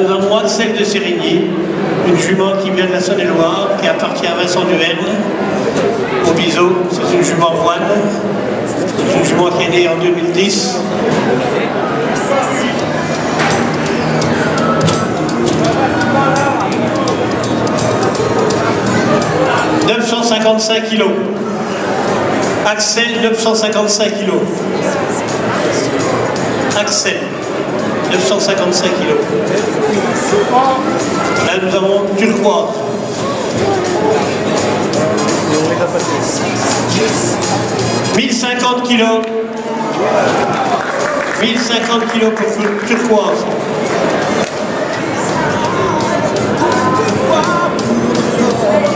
Nous avons Axel de Sérigny, une jument qui vient de la Saône-et-Loire, qui appartient à Vincent Duerne, au biseau. C'est une jument voine. C'est une jument qui est née en 2010. « 955 kilos. Axel, 955 kilos. Axel. 955 kilos. Là, nous avons turquoise. « 1050 kilos. 1050 kilos pour turquoise.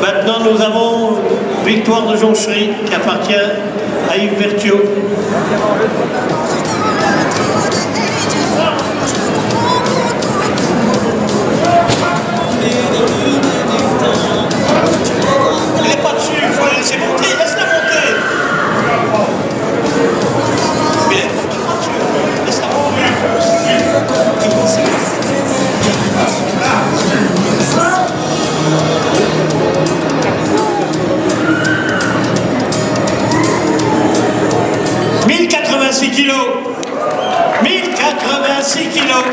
Maintenant, nous avons Victoire de Jonchery qui appartient à Yves Berthiaud. 1086 kilos 1086 kilos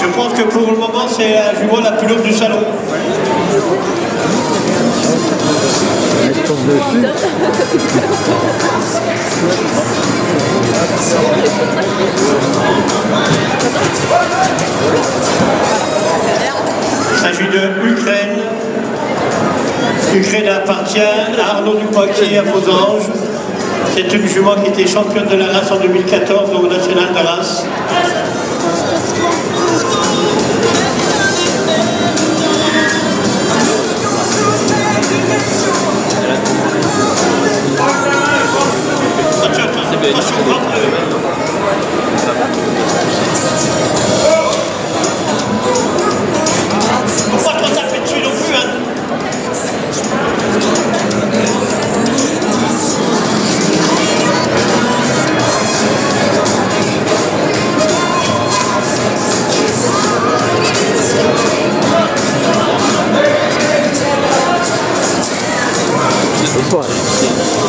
Je pense que pour le moment, c'est la jument la plus lourde du salon. Il s'agit de Ukraine. Ukraine appartient à Arnaud Dupoitier à Vos-Anges. C'est une jument qui était championne de la race en 2014 au national de race.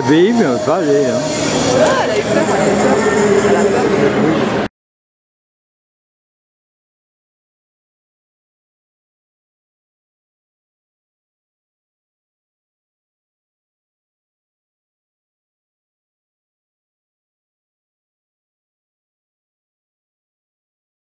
va pas aller. Hein. Ah.